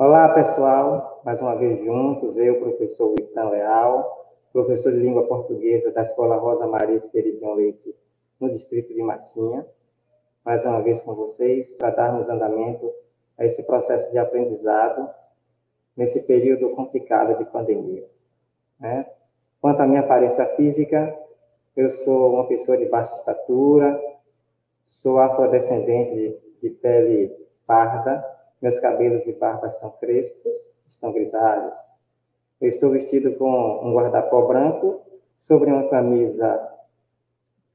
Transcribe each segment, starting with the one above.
Olá, pessoal. Mais uma vez juntos, eu, professor Itan Leal, professor de língua portuguesa da Escola Rosa Maria Esperidião Leite, no distrito de Matinha. Mais uma vez com vocês, para darmos andamento a esse processo de aprendizado nesse período complicado de pandemia. Né? Quanto à minha aparência física, eu sou uma pessoa de baixa estatura, sou afrodescendente de, de pele parda, meus cabelos e barbas são crespos, estão grisalhos. Eu estou vestido com um guarda-pó branco sobre uma camisa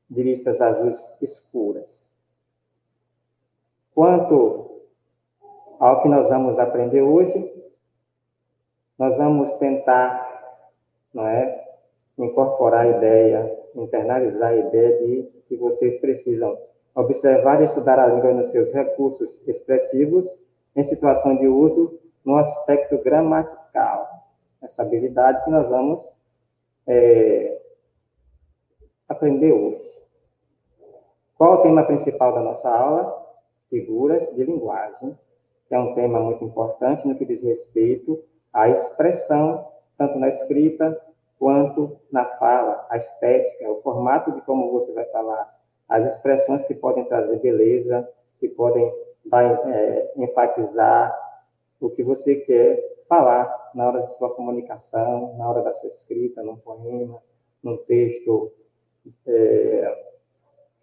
de listas azuis escuras. Quanto ao que nós vamos aprender hoje, nós vamos tentar, não é, incorporar a ideia, internalizar a ideia de que vocês precisam observar e estudar a língua nos seus recursos expressivos em situação de uso no aspecto gramatical. Essa habilidade que nós vamos é, aprender hoje. Qual o tema principal da nossa aula? Figuras de linguagem, que é um tema muito importante no que diz respeito à expressão, tanto na escrita quanto na fala, a estética, o formato de como você vai falar, as expressões que podem trazer beleza, que podem dar, é, enfatizar o que você quer falar na hora de sua comunicação, na hora da sua escrita, num poema, num texto é,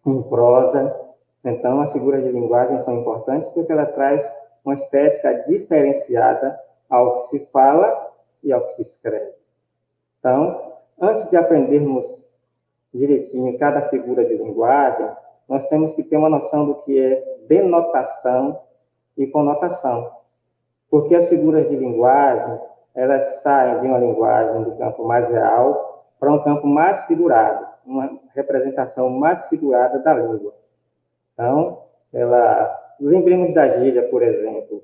em prosa. Então, as figuras de linguagem são importantes porque ela traz uma estética diferenciada ao que se fala e ao que se escreve. Então, antes de aprendermos direitinho cada figura de linguagem, nós temos que ter uma noção do que é denotação e conotação. Porque as figuras de linguagem, elas saem de uma linguagem do campo mais real para um campo mais figurado, uma representação mais figurada da língua. Então, ela lembremos da gíria, por exemplo.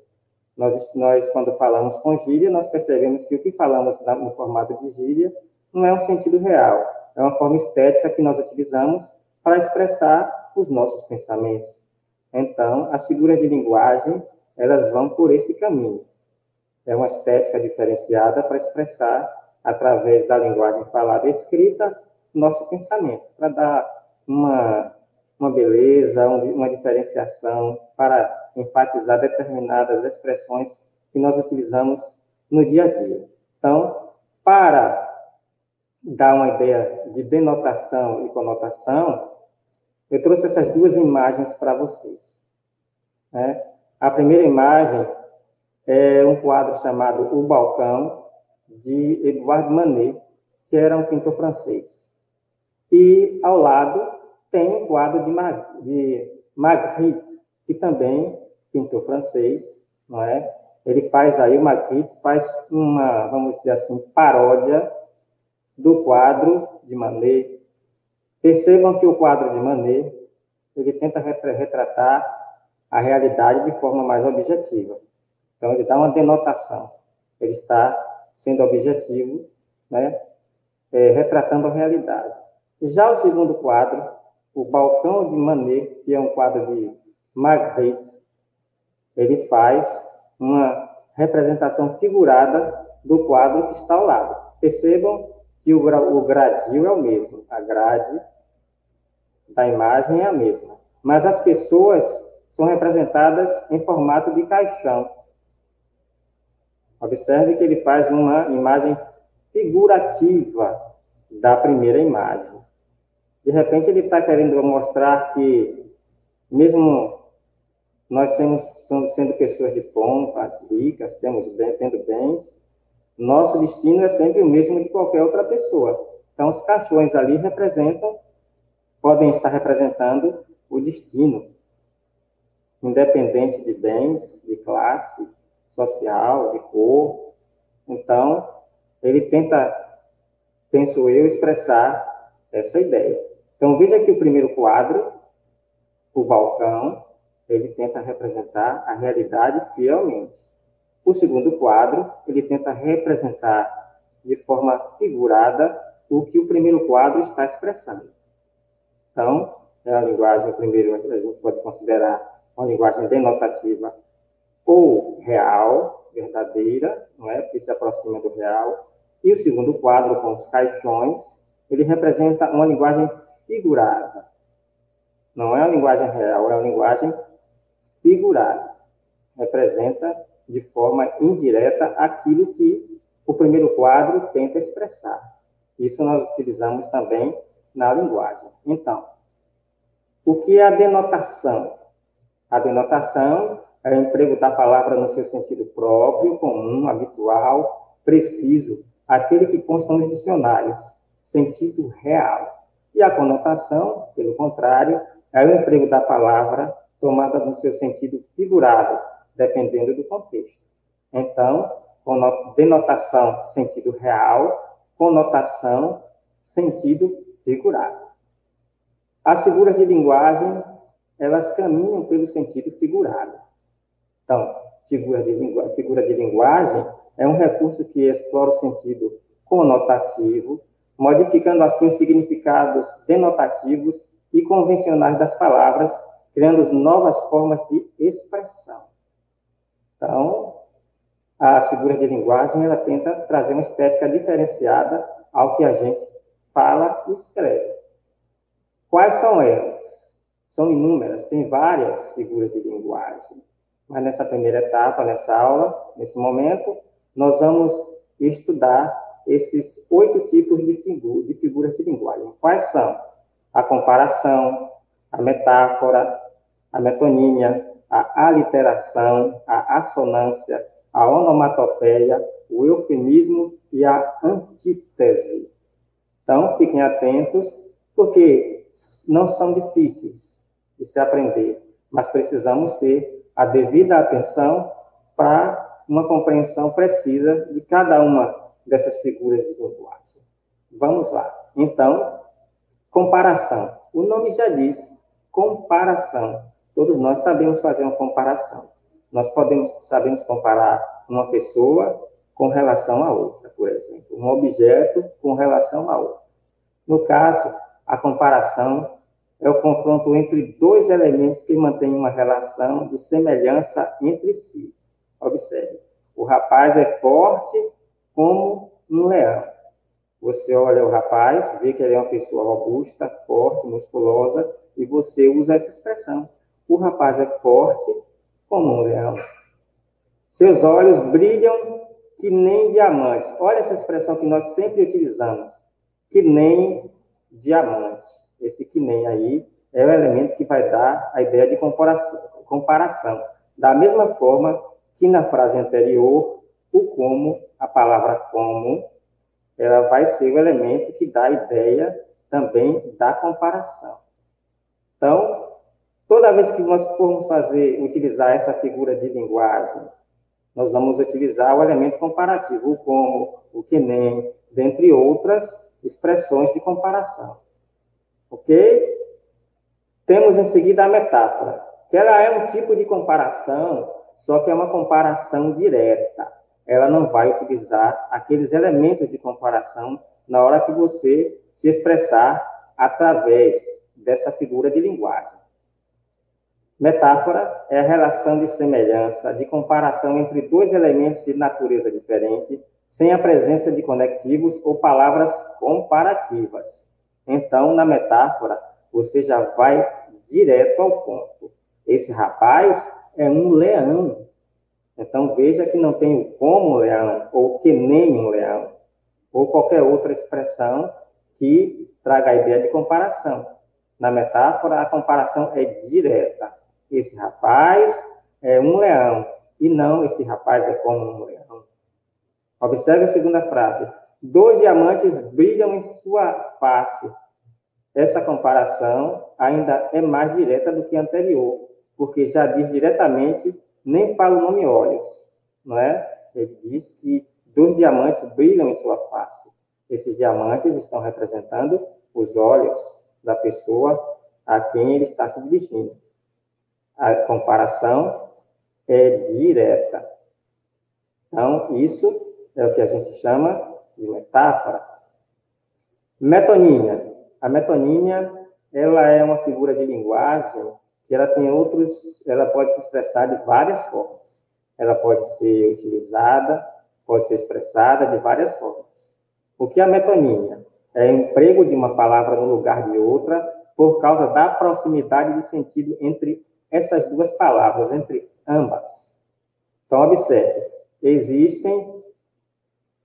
Nós, nós, quando falamos com gíria, nós percebemos que o que falamos no formato de gíria não é um sentido real, é uma forma estética que nós utilizamos para expressar os nossos pensamentos. Então, as figuras de linguagem, elas vão por esse caminho. É uma estética diferenciada para expressar, através da linguagem falada e escrita, nosso pensamento, para dar uma, uma beleza, uma diferenciação, para enfatizar determinadas expressões que nós utilizamos no dia a dia. Então, para dar uma ideia de denotação e conotação, eu trouxe essas duas imagens para vocês. Né? A primeira imagem é um quadro chamado O Balcão, de Edouard Manet, que era um pintor francês. E ao lado tem um quadro de, Mag de Magritte, que também pintor francês, não é? Ele faz aí, o Magritte faz uma, vamos dizer assim, paródia do quadro de Manet, Percebam que o quadro de Manet, ele tenta retratar a realidade de forma mais objetiva. Então, ele dá uma denotação. Ele está sendo objetivo, né, é, retratando a realidade. Já o segundo quadro, o Balcão de Manet, que é um quadro de Magritte, ele faz uma representação figurada do quadro que está ao lado. Percebam que o, o gradil é o mesmo, a grade da imagem é a mesma, mas as pessoas são representadas em formato de caixão. Observe que ele faz uma imagem figurativa da primeira imagem. De repente, ele está querendo mostrar que, mesmo nós somos, sendo pessoas de pompas, ricas, temos bem, tendo bens, nosso destino é sempre o mesmo de qualquer outra pessoa. Então, os caixões ali representam, podem estar representando o destino, independente de bens, de classe social, de cor. Então, ele tenta, penso eu, expressar essa ideia. Então, veja que o primeiro quadro, o balcão, ele tenta representar a realidade fielmente. O segundo quadro, ele tenta representar de forma figurada o que o primeiro quadro está expressando. Então, é a linguagem, primeiro, a gente pode considerar uma linguagem denotativa ou real, verdadeira, não é? que se aproxima do real. E o segundo quadro, com os caixões, ele representa uma linguagem figurada. Não é uma linguagem real, é uma linguagem figurada. Representa de forma indireta aquilo que o primeiro quadro tenta expressar. Isso nós utilizamos também na linguagem. Então, o que é a denotação? A denotação é o emprego da palavra no seu sentido próprio, comum, habitual, preciso, aquele que consta nos dicionários, sentido real. E a conotação, pelo contrário, é o emprego da palavra tomada no seu sentido figurado, dependendo do contexto. Então, denotação, sentido real, conotação, sentido figurado. As figuras de linguagem, elas caminham pelo sentido figurado. Então, figura de, lingu... figura de linguagem é um recurso que explora o sentido conotativo, modificando assim os significados denotativos e convencionais das palavras, criando novas formas de expressão. Então, as figuras de linguagem, ela tenta trazer uma estética diferenciada ao que a gente fala e escreve. Quais são elas? São inúmeras, tem várias figuras de linguagem. Mas nessa primeira etapa, nessa aula, nesse momento, nós vamos estudar esses oito tipos de, figu de figuras de linguagem. Quais são? A comparação, a metáfora, a metonímia, a aliteração, a assonância, a onomatopeia, o eufemismo e a antítese. Então, fiquem atentos, porque não são difíceis de se aprender, mas precisamos ter a devida atenção para uma compreensão precisa de cada uma dessas figuras de linguagem. Vamos lá. Então, comparação. O nome já diz comparação. Todos nós sabemos fazer uma comparação. Nós podemos sabemos comparar uma pessoa com relação a outra, por exemplo, um objeto com relação a outro. No caso, a comparação é o confronto entre dois elementos que mantêm uma relação de semelhança entre si. Observe, o rapaz é forte como um leão. Você olha o rapaz, vê que ele é uma pessoa robusta, forte, musculosa, e você usa essa expressão. O rapaz é forte como um leão. Seus olhos brilham que nem diamantes. Olha essa expressão que nós sempre utilizamos. Que nem diamante. Esse que nem aí é o elemento que vai dar a ideia de comparação. comparação. Da mesma forma que na frase anterior, o como, a palavra como, ela vai ser o elemento que dá a ideia também da comparação. Então, toda vez que nós formos fazer, utilizar essa figura de linguagem, nós vamos utilizar o elemento comparativo, o como, o que nem, dentre outras expressões de comparação. Ok? Temos em seguida a metáfora, que ela é um tipo de comparação, só que é uma comparação direta. Ela não vai utilizar aqueles elementos de comparação na hora que você se expressar através dessa figura de linguagem. Metáfora é a relação de semelhança, de comparação entre dois elementos de natureza diferente, sem a presença de conectivos ou palavras comparativas. Então, na metáfora, você já vai direto ao ponto. Esse rapaz é um leão. Então, veja que não tem o como leão, ou que nem um leão, ou qualquer outra expressão que traga a ideia de comparação. Na metáfora, a comparação é direta. Esse rapaz é um leão, e não esse rapaz é como um leão. Observe a segunda frase. Dois diamantes brilham em sua face. Essa comparação ainda é mais direta do que a anterior, porque já diz diretamente, nem fala o nome olhos, não é? Ele diz que dois diamantes brilham em sua face. Esses diamantes estão representando os olhos da pessoa a quem ele está se dirigindo a comparação é direta. Então, isso é o que a gente chama de metáfora. Metonímia. A metonímia, ela é uma figura de linguagem que ela tem outros, ela pode se expressar de várias formas. ela pode ser utilizada, pode ser expressada de várias formas. O que é a metonímia? É o emprego de uma palavra no lugar de outra por causa da proximidade de sentido entre essas duas palavras, entre ambas. Então, observe, existem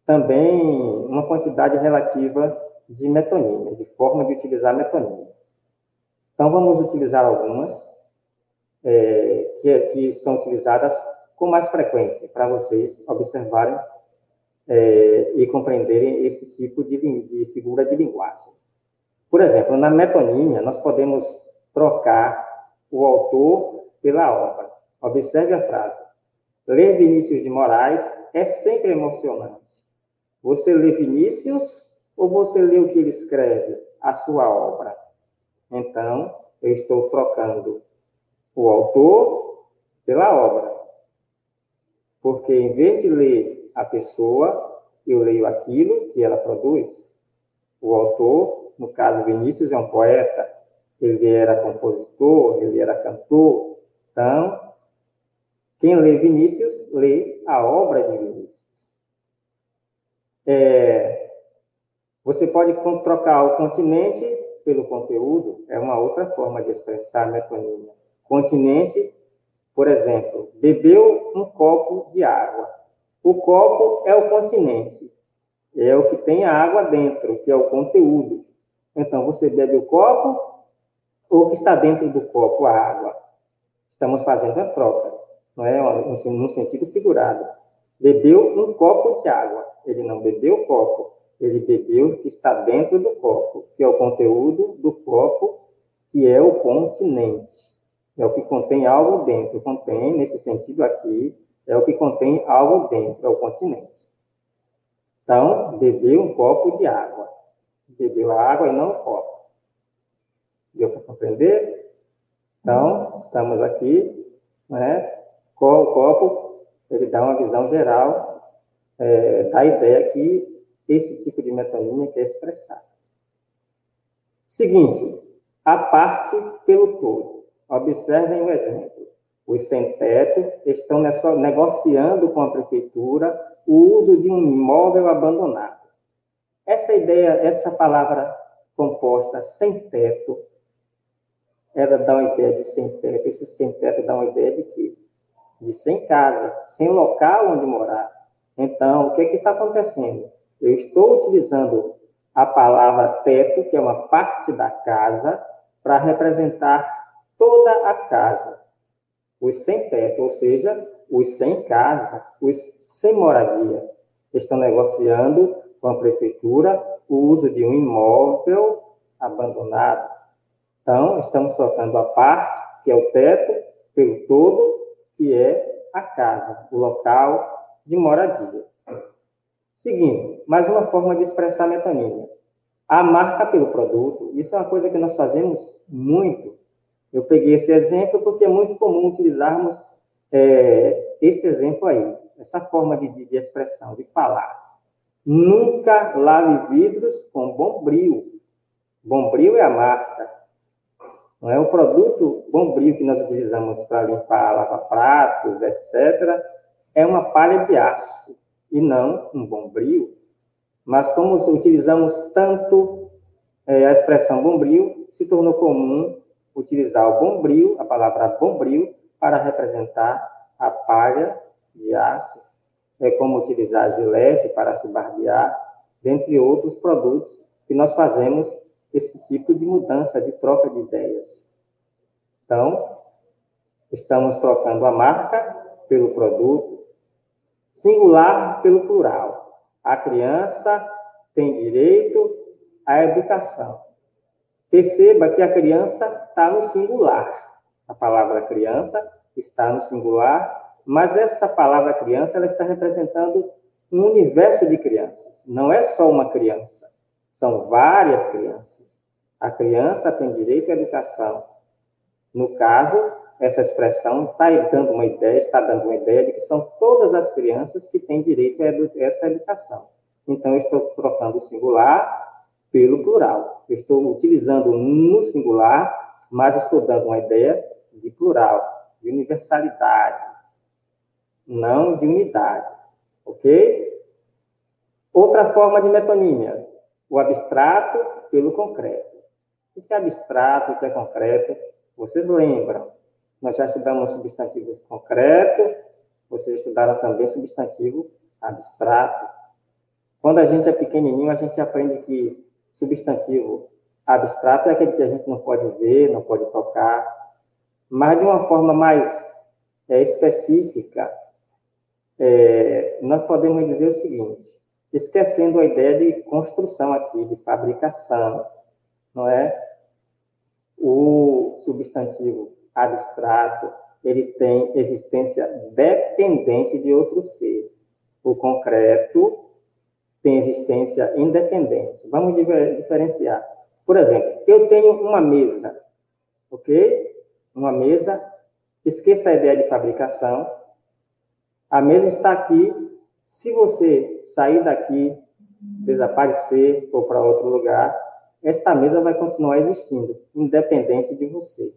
também uma quantidade relativa de metonímia, de forma de utilizar metonímia. Então, vamos utilizar algumas é, que, que, são utilizadas com mais frequência, para vocês observarem é, e compreenderem esse tipo de, de figura de linguagem. Por exemplo, na metonímia, nós podemos trocar o autor pela obra. Observe a frase. Ler Vinícius de Moraes é sempre emocionante. Você lê Vinícius ou você lê o que ele escreve, a sua obra? Então, eu estou trocando o autor pela obra. Porque em vez de ler a pessoa, eu leio aquilo que ela produz. O autor, no caso Vinícius, é um poeta, ele era compositor, ele era cantor. Então, quem lê Vinícius, lê a obra de Vinícius. É, você pode trocar o continente pelo conteúdo, é uma outra forma de expressar metonímia. Continente, por exemplo, bebeu um copo de água. O copo é o continente, é o que tem a água dentro, que é o conteúdo. Então, você bebe o copo ou o que está dentro do copo, a água. Estamos fazendo a troca, não é? No sentido figurado. Bebeu um copo de água. Ele não bebeu o copo, ele bebeu o que está dentro do copo, que é o conteúdo do copo, que é o continente. É o que contém algo dentro. Contém, nesse sentido aqui, é o que contém algo dentro, é o continente. Então, bebeu um copo de água. Bebeu a água e não o copo. Deu para compreender? Então, estamos aqui, né? O copo, ele dá uma visão geral é, ideia que esse tipo de metonímia quer expressar. Seguinte, a parte pelo todo. Observem o exemplo. Os sem-teto estão negociando com a prefeitura o uso de um imóvel abandonado. Essa ideia, essa palavra composta sem-teto, ela dá uma ideia de sem-teto. Esse sem-teto dá uma ideia de quê? De sem casa, sem local onde morar. Então, o que é está acontecendo? Eu estou utilizando a palavra teto, que é uma parte da casa, para representar toda a casa. Os sem teto, ou seja, os sem casa, os sem moradia, estão negociando com a prefeitura o uso de um imóvel abandonado. Então, estamos trocando a parte, que é o teto, pelo todo, que é a casa, o local de moradia. Seguindo, mais uma forma de expressar metonímia. A marca pelo produto, isso é uma coisa que nós fazemos muito eu peguei esse exemplo porque é muito comum utilizarmos é, esse exemplo aí, essa forma de, de, de expressão, de falar. Nunca lave vidros com Bombril. Bombril é a marca. Não é o produto Bombril que nós utilizamos para limpar lava-pratos, etc. É uma palha de aço e não um Bombril. Mas como utilizamos tanto é, a expressão Bombril, se tornou comum utilizar o bombril, a palavra bombril, para representar a palha de aço, é como utilizar gilete para se barbear, dentre outros produtos que nós fazemos esse tipo de mudança, de troca de ideias. Então, estamos trocando a marca pelo produto, singular pelo plural. A criança tem direito à educação. Perceba que a criança está no singular. A palavra criança está no singular, mas essa palavra criança ela está representando um universo de crianças. Não é só uma criança, são várias crianças. A criança tem direito à educação. No caso, essa expressão está dando uma ideia, está dando uma ideia de que são todas as crianças que têm direito a essa educação. Então, eu estou trocando o singular pelo plural. Eu estou utilizando no singular, mas estou dando uma ideia de plural, de universalidade. não de unidade. Ok? Outra forma de metonímia, o abstrato pelo concreto. O que é abstrato, o que é concreto? Vocês lembram? Nós já estudamos substantivo concreto, vocês estudaram também substantivo abstrato. Quando a gente é pequenininho, a gente aprende que substantivo abstrato é aquele que a gente não pode ver, não pode tocar, mas de uma forma mais é, específica, é, nós podemos dizer o seguinte: esquecendo a ideia de construção aqui, de fabricação, não é? O substantivo abstrato, ele tem existência dependente de outro ser. O concreto tem existência independente. Vamos diferenciar. Por exemplo, eu tenho uma mesa, ok? Uma mesa, esqueça a ideia de fabricação. A mesa está aqui. Se você sair daqui, desaparecer ou para outro lugar, esta mesa vai continuar existindo, independente de você.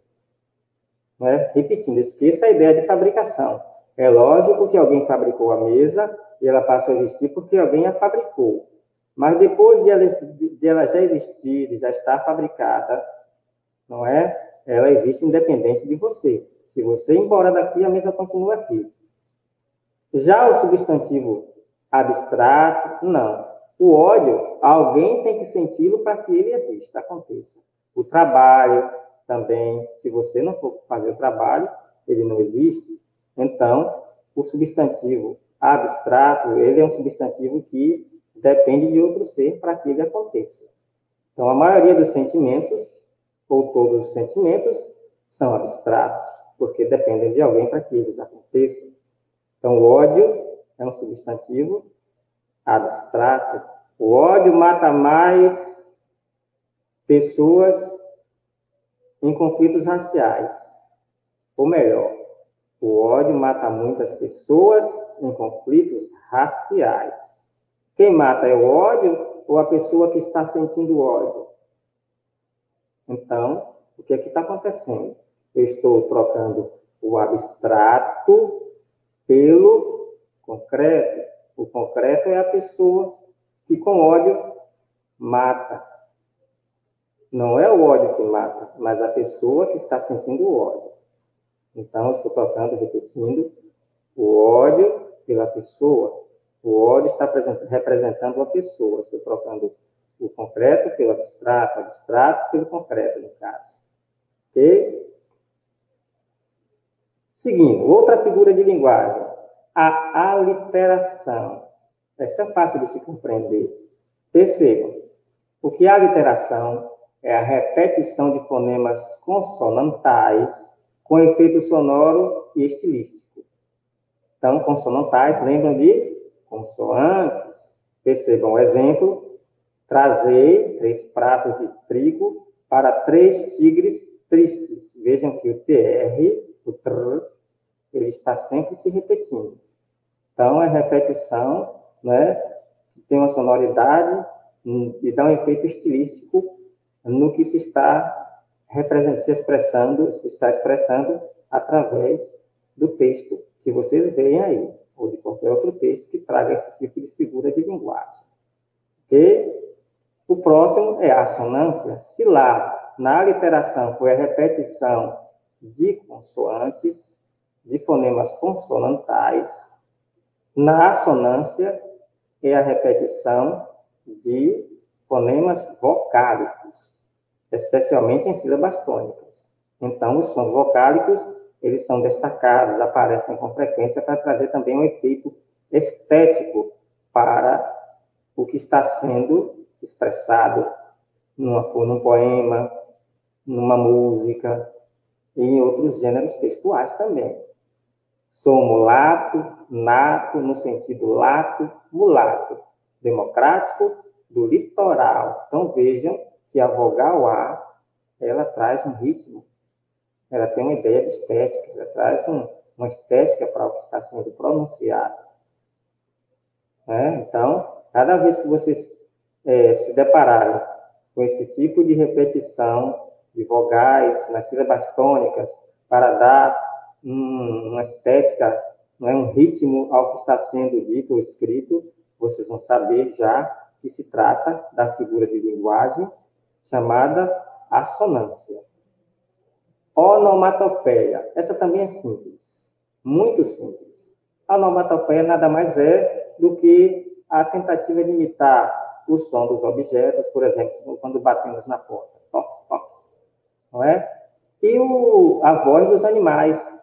Né? Repetindo, esqueça a ideia de fabricação. É lógico que alguém fabricou a mesa e ela passou a existir porque alguém a fabricou. Mas depois de ela, de ela já existir, de já estar fabricada, não é? Ela existe independente de você. Se você ir embora daqui, a mesa continua aqui. Já o substantivo abstrato, não. O ódio, alguém tem que senti-lo para que ele exista, aconteça. O trabalho, também, se você não for fazer o trabalho, ele não existe. Então, o substantivo abstrato, ele é um substantivo que depende de outro ser para que ele aconteça. Então, a maioria dos sentimentos, ou todos os sentimentos, são abstratos, porque dependem de alguém para que eles aconteçam. Então, o ódio é um substantivo abstrato. O ódio mata mais pessoas em conflitos raciais. Ou melhor, o ódio mata muitas pessoas em conflitos raciais. Quem mata é o ódio ou a pessoa que está sentindo ódio? Então, o que é que está acontecendo? Eu estou trocando o abstrato pelo concreto. O concreto é a pessoa que com ódio mata. Não é o ódio que mata, mas a pessoa que está sentindo o ódio. Então, estou tocando, repetindo, o ódio pela pessoa. O ódio está representando a pessoa. Estou trocando o concreto pelo abstrato, abstrato pelo concreto, no caso. Ok? Seguindo, outra figura de linguagem, a aliteração. Essa é fácil de se compreender. Percebam, o que é aliteração é a repetição de fonemas consonantais com efeito sonoro e estilístico. Então, consonantais lembram de consoantes. Percebam o exemplo. Trazei três pratos de trigo para três tigres tristes. Vejam que o TR, o TR, ele está sempre se repetindo. Então, é repetição, né, que tem uma sonoridade e dá um efeito estilístico no que se está se expressando, se está expressando através do texto que vocês veem aí, ou de qualquer outro texto que traga esse tipo de figura de linguagem. O próximo é a assonância. Se lá na literação foi a repetição de consoantes, de fonemas consonantais, na assonância é a repetição de fonemas vocálicos especialmente em sílabas tônicas. Então, os sons vocálicos, eles são destacados, aparecem com frequência para trazer também um efeito estético para o que está sendo expressado numa, num poema, numa música e em outros gêneros textuais também. Sou mulato, nato, no sentido lato, mulato, democrático, do litoral. Então vejam que a vogal A, ela traz um ritmo, ela tem uma ideia de estética, ela traz um, uma estética para o que está sendo pronunciado. É? Então, cada vez que vocês é, se depararem com esse tipo de repetição de vogais nas sílabas tônicas para dar uma estética não é um ritmo ao que está sendo dito ou escrito, vocês vão saber já que se trata da figura de linguagem chamada assonância. Onomatopeia. Essa também é simples, muito simples. A onomatopeia nada mais é do que a tentativa de imitar o som dos objetos, por exemplo, quando batemos na porta. Toque, toque. Não é? E o, a voz dos animais.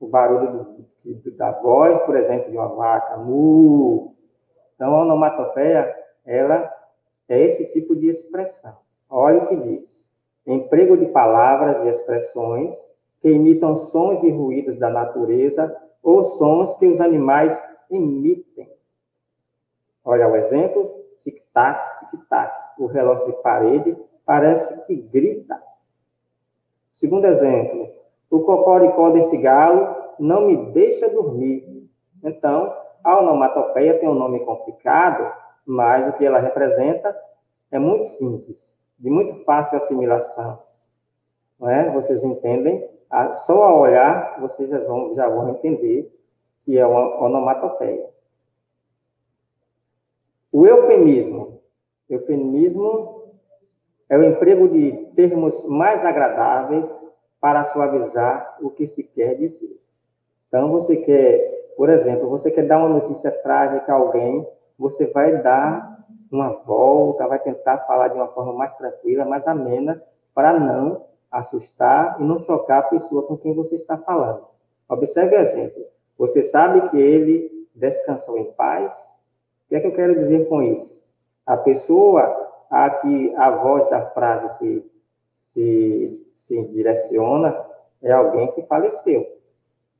O barulho do, da voz, por exemplo, de uma vaca, mu. Então, a onomatopeia, ela é esse tipo de expressão. Olha o que diz. Emprego de palavras e expressões que imitam sons e ruídos da natureza ou sons que os animais emitem. Olha o exemplo, tic-tac, tic-tac. O relógio de parede parece que grita. Segundo exemplo, o cocoricó desse galo não me deixa dormir. Então, a onomatopeia tem um nome complicado, mas o que ela representa é muito simples, de muito fácil assimilação. Não é? Vocês entendem? Só ao olhar, vocês já vão, já vão entender que é uma onomatopeia. O eufemismo. Eufemismo é o emprego de termos mais agradáveis para suavizar o que se quer dizer. Então, você quer, por exemplo, você quer dar uma notícia trágica a alguém, você vai dar uma volta, vai tentar falar de uma forma mais tranquila, mais amena, para não assustar e não chocar a pessoa com quem você está falando. Observe o exemplo. Você sabe que ele descansou em paz? O que é que eu quero dizer com isso? A pessoa a que a voz da frase se, se, se direciona é alguém que faleceu,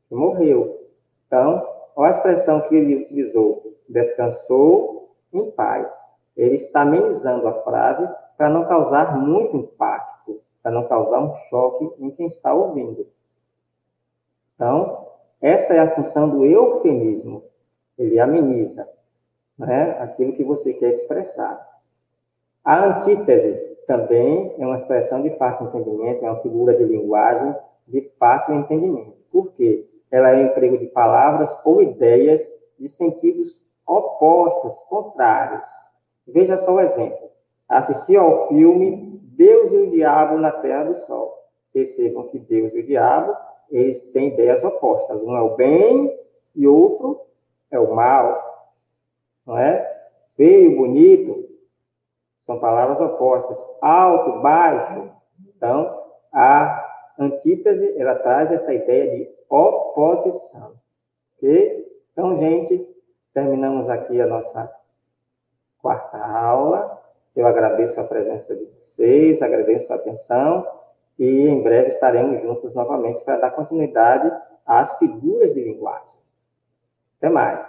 que morreu. Então, olha a expressão que ele utilizou: descansou em paz. Ele está amenizando a frase para não causar muito impacto, para não causar um choque em quem está ouvindo. Então, essa é a função do eufemismo. Ele ameniza né, aquilo que você quer expressar. A antítese também é uma expressão de fácil entendimento, é uma figura de linguagem de fácil entendimento. Por quê? Ela é o emprego de palavras ou ideias de sentidos opostos, contrários. Veja só o exemplo. Assistir ao filme Deus e o Diabo na Terra do Sol. Percebam que Deus e o diabo, eles têm ideias opostas. Um é o bem e outro é o mal não é? Feio, bonito, são palavras opostas. Alto, baixo. Então, a antítese, ela traz essa ideia de oposição. Ok? Então, gente, terminamos aqui a nossa quarta aula. Eu agradeço a presença de vocês, agradeço a atenção e em breve estaremos juntos novamente para dar continuidade às figuras de linguagem. Até mais.